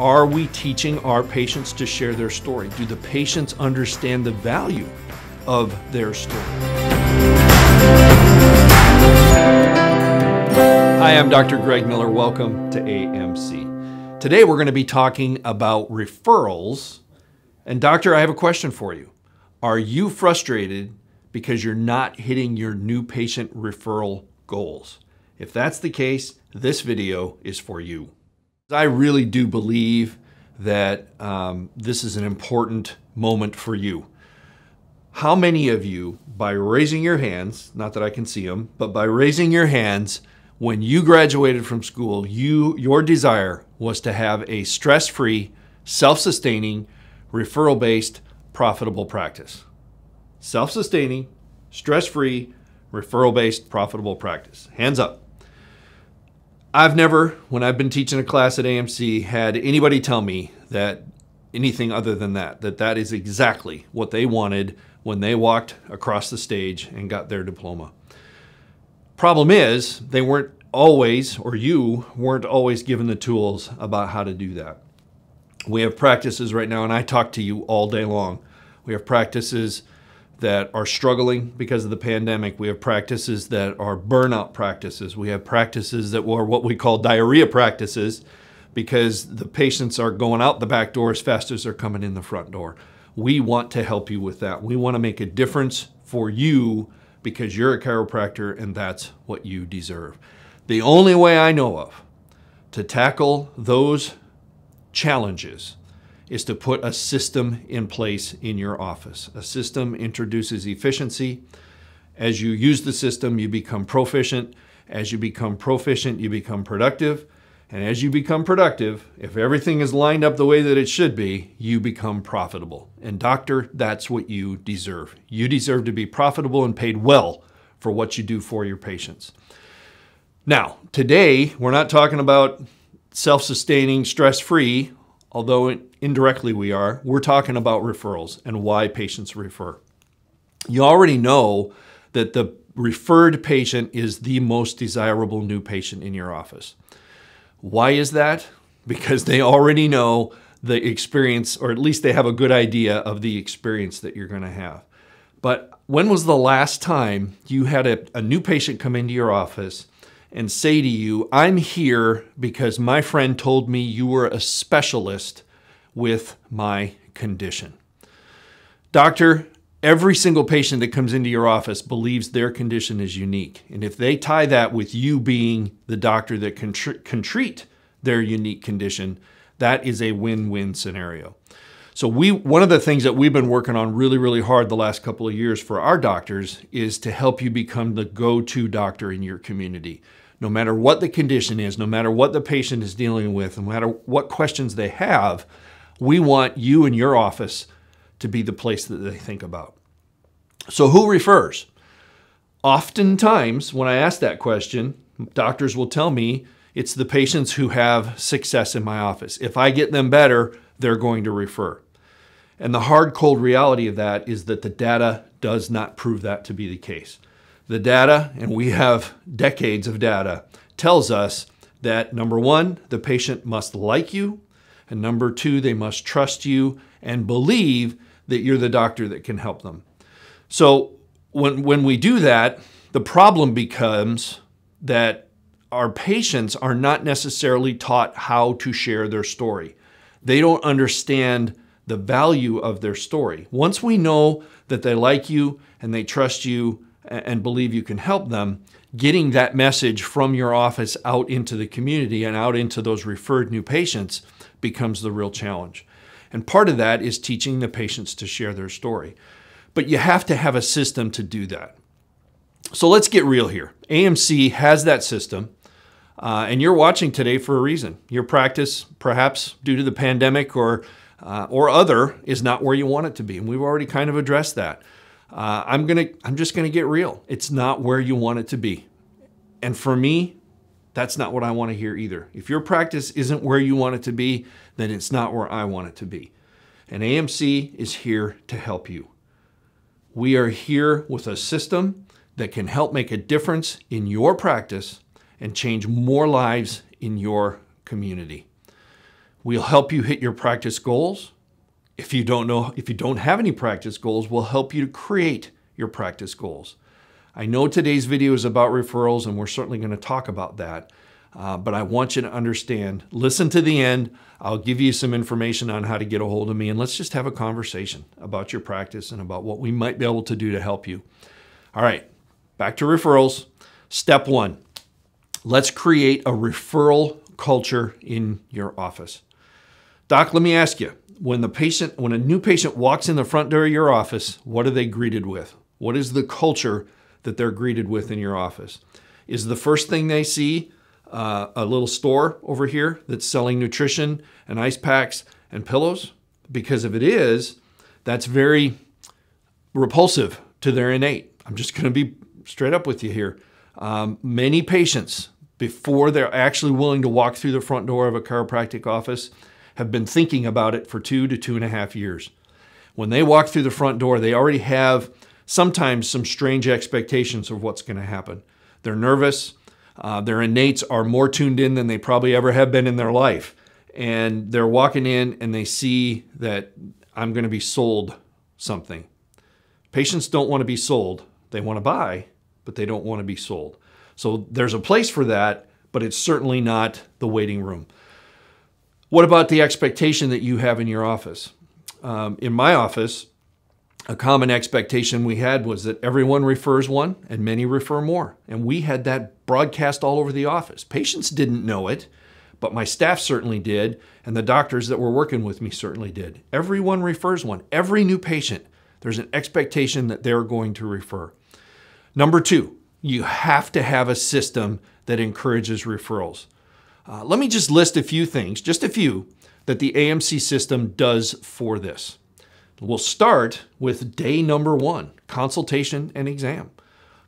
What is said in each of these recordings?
Are we teaching our patients to share their story? Do the patients understand the value of their story? Hi, I'm Dr. Greg Miller. Welcome to AMC. Today we're going to be talking about referrals. And, Doctor, I have a question for you. Are you frustrated because you're not hitting your new patient referral goals? If that's the case, this video is for you. I really do believe that um, this is an important moment for you. How many of you, by raising your hands, not that I can see them, but by raising your hands, when you graduated from school, you your desire was to have a stress-free, self-sustaining, referral-based, profitable practice. Self-sustaining, stress-free, referral-based, profitable practice. Hands up. I've never, when I've been teaching a class at AMC, had anybody tell me that anything other than that, that that is exactly what they wanted when they walked across the stage and got their diploma. Problem is, they weren't always, or you weren't always given the tools about how to do that. We have practices right now, and I talk to you all day long. We have practices that are struggling because of the pandemic. We have practices that are burnout practices. We have practices that are what we call diarrhea practices because the patients are going out the back door as fast as they're coming in the front door. We want to help you with that. We want to make a difference for you because you're a chiropractor and that's what you deserve. The only way I know of to tackle those challenges is to put a system in place in your office. A system introduces efficiency. As you use the system, you become proficient. As you become proficient, you become productive. And as you become productive, if everything is lined up the way that it should be, you become profitable. And doctor, that's what you deserve. You deserve to be profitable and paid well for what you do for your patients. Now, today, we're not talking about self-sustaining, stress-free, although indirectly we are, we're talking about referrals and why patients refer. You already know that the referred patient is the most desirable new patient in your office. Why is that? Because they already know the experience, or at least they have a good idea of the experience that you're going to have. But when was the last time you had a, a new patient come into your office and say to you, I'm here because my friend told me you were a specialist with my condition. Doctor, every single patient that comes into your office believes their condition is unique. And if they tie that with you being the doctor that can, tr can treat their unique condition, that is a win-win scenario. So we one of the things that we've been working on really really hard the last couple of years for our doctors is to help you become the go-to doctor in your community no matter what the condition is, no matter what the patient is dealing with, no matter what questions they have, we want you and your office to be the place that they think about. So, who refers? Oftentimes, when I ask that question, doctors will tell me it's the patients who have success in my office. If I get them better, they're going to refer. And the hard, cold reality of that is that the data does not prove that to be the case. The data, and we have decades of data, tells us that number one, the patient must like you, and number two, they must trust you and believe that you're the doctor that can help them. So when, when we do that, the problem becomes that our patients are not necessarily taught how to share their story. They don't understand the value of their story. Once we know that they like you and they trust you and believe you can help them, getting that message from your office out into the community and out into those referred new patients becomes the real challenge. And part of that is teaching the patients to share their story. But you have to have a system to do that. So let's get real here. AMC has that system, uh, and you're watching today for a reason. Your practice, perhaps due to the pandemic or, uh, or other, is not where you want it to be. And we've already kind of addressed that. Uh, I'm gonna, I'm just gonna get real. It's not where you want it to be. And for me, that's not what I want to hear either. If your practice isn't where you want it to be, then it's not where I want it to be. And AMC is here to help you. We are here with a system that can help make a difference in your practice and change more lives in your community. We'll help you hit your practice goals. If you don't know, if you don't have any practice goals, we'll help you to create your practice goals. I know today's video is about referrals, and we're certainly going to talk about that. Uh, but I want you to understand, listen to the end. I'll give you some information on how to get a hold of me, and let's just have a conversation about your practice and about what we might be able to do to help you. All right, back to referrals. Step one let's create a referral culture in your office. Doc, let me ask you when the patient, when a new patient walks in the front door of your office, what are they greeted with? What is the culture that they're greeted with in your office? Is the first thing they see uh, a little store over here that's selling nutrition and ice packs and pillows? Because if it is, that's very repulsive to their innate. I'm just going to be straight up with you here. Um, many patients, before they're actually willing to walk through the front door of a chiropractic office, have been thinking about it for two to two and a half years. When they walk through the front door, they already have sometimes some strange expectations of what's going to happen. They're nervous. Uh, their innates are more tuned in than they probably ever have been in their life. And they're walking in and they see that I'm going to be sold something. Patients don't want to be sold, they want to buy, but they don't want to be sold. So there's a place for that, but it's certainly not the waiting room. What about the expectation that you have in your office? Um, in my office, a common expectation we had was that everyone refers one and many refer more. And we had that broadcast all over the office. Patients didn't know it, but my staff certainly did, and the doctors that were working with me certainly did. Everyone refers one. Every new patient, there's an expectation that they're going to refer. Number two, you have to have a system that encourages referrals. Uh, let me just list a few things, just a few, that the AMC system does for this. We'll start with day number one consultation and exam.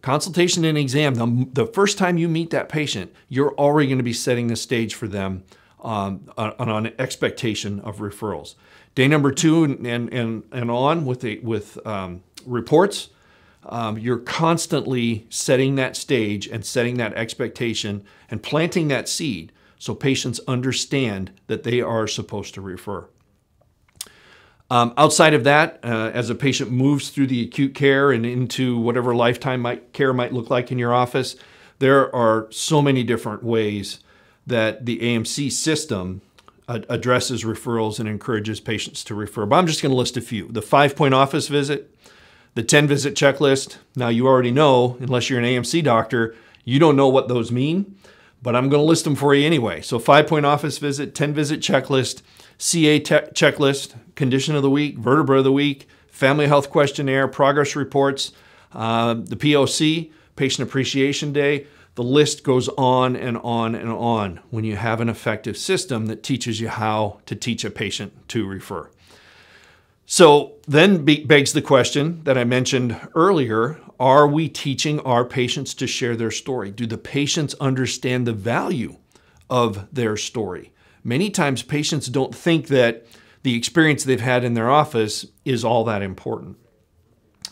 Consultation and exam, the, the first time you meet that patient, you're already going to be setting the stage for them um, on, on, an expectation of referrals. Day number two and, and, and on with, the, with um, reports, um, you're constantly setting that stage and setting that expectation and planting that seed so patients understand that they are supposed to refer. Um, outside of that, uh, as a patient moves through the acute care and into whatever lifetime might, care might look like in your office, there are so many different ways that the AMC system uh, addresses referrals and encourages patients to refer. But I'm just going to list a few. The five point office visit, the 10 visit checklist. Now, you already know, unless you're an AMC doctor, you don't know what those mean but I'm going to list them for you anyway. So, five point office visit, 10 visit checklist, CA checklist, condition of the week, vertebra of the week, family health questionnaire, progress reports, uh, the POC, patient appreciation day. The list goes on and on and on when you have an effective system that teaches you how to teach a patient to refer. So then be- begs the question that I mentioned earlier are we teaching our patients to share their story? Do the patients understand the value of their story? Many times, patients don't think that the experience they've had in their office is all that important.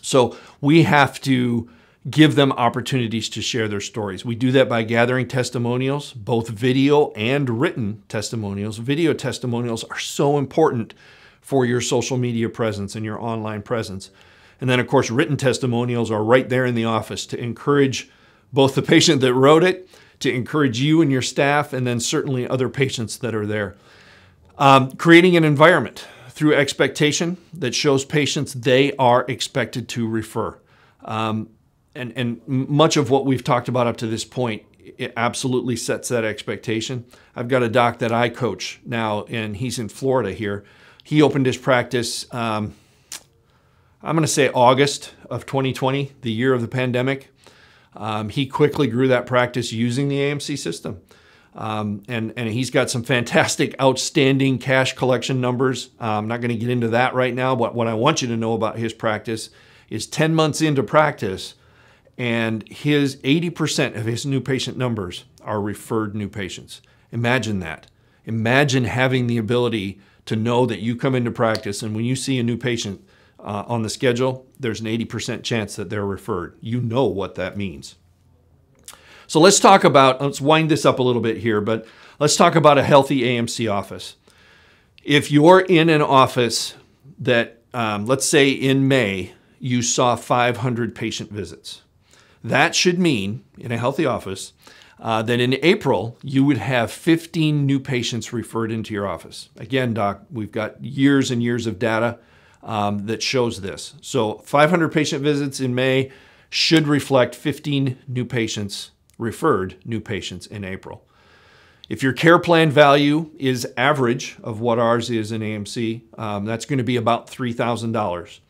So we have to give them opportunities to share their stories. We do that by gathering testimonials, both video and written testimonials. Video testimonials are so important for your social media presence and your online presence. And then, of course, written testimonials are right there in the office to encourage both the patient that wrote it, to encourage you and your staff, and then certainly other patients that are there. Um, creating an environment through expectation that shows patients they are expected to refer. Um, and, and much of what we've talked about up to this point it absolutely sets that expectation. I've got a doc that I coach now, and he's in Florida here, he opened his practice, um, I'm going to say August of 2020, the year of the pandemic. Um, he quickly grew that practice using the AMC system. Um, and, and he's got some fantastic, outstanding cash collection numbers. Uh, I'm not going to get into that right now, but what I want you to know about his practice is 10 months into practice, and his 80% of his new patient numbers are referred new patients. Imagine that. Imagine having the ability to know that you come into practice and when you see a new patient uh, on the schedule, there's an 80% chance that they're referred. You know what that means. So let's talk about, let's wind this up a little bit here, but let's talk about a healthy AMC office. If you're in an office that, um, let's say in May, you saw 500 patient visits, that should mean in a healthy office uh, that in April you would have 15 new patients referred into your office. Again, doc, we've got years and years of data um, that shows this. So 500 patient visits in May should reflect 15 new patients referred new patients in April. If your care plan value is average of what ours is in AMC, um, that's going to be about $3,000.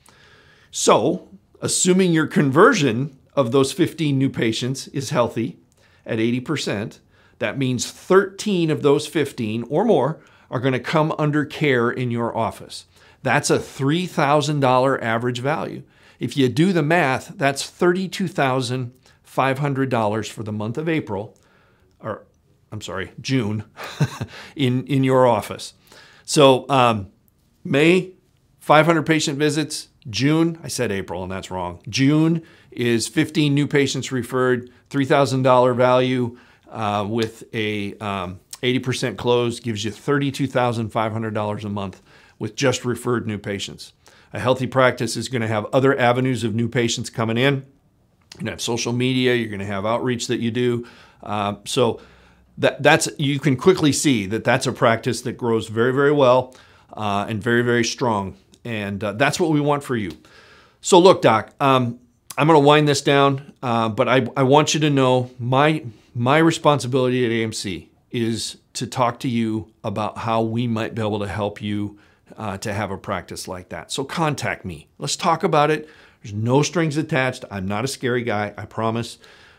So, assuming your conversion of those 15 new patients is healthy at 80%, that means 13 of those 15 or more are going to come under care in your office. That's a $3,000 average value. If you do the math, that's $32,500 for the month of April, or I'm sorry, June, in, in your office. So um, May, 500 patient visits. June, I said April and that's wrong. June is 15 new patients referred, $3,000 value uh, with a 80% um, close gives you $32,500 a month with just referred new patients. A healthy practice is going to have other avenues of new patients coming in. You're going to have social media, you're going to have outreach that you do. Uh, so that, that's you can quickly see that that's a practice that grows very, very well uh, and very, very strong. And uh, that's what we want for you. So look, Doc, um, I'm going to wind this down, uh, but I, I want you to know my my responsibility at AMC is to talk to you about how we might be able to help you uh, to have a practice like that. So contact me. Let's talk about it. There's no strings attached. I'm not a scary guy, I promise.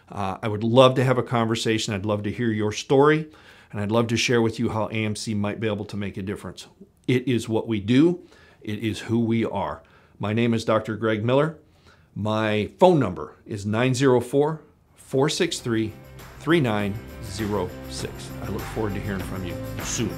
Uh, I would love to have a conversation. I'd love to hear your story, and I'd love to share with you how AMC might be able to make a difference. It is what we do, it is who we are. My name is Dr. Greg Miller. My phone number is 904 463 3906. I look forward to hearing from you soon.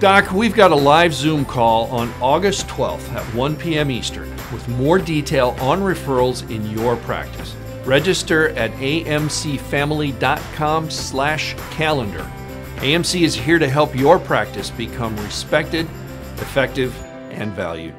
Doc, we've got a live Zoom call on August 12th at 1 p.m. Eastern with more detail on referrals in your practice. Register at amcfamily.com slash calendar. AMC is here to help your practice become respected, effective, and valued.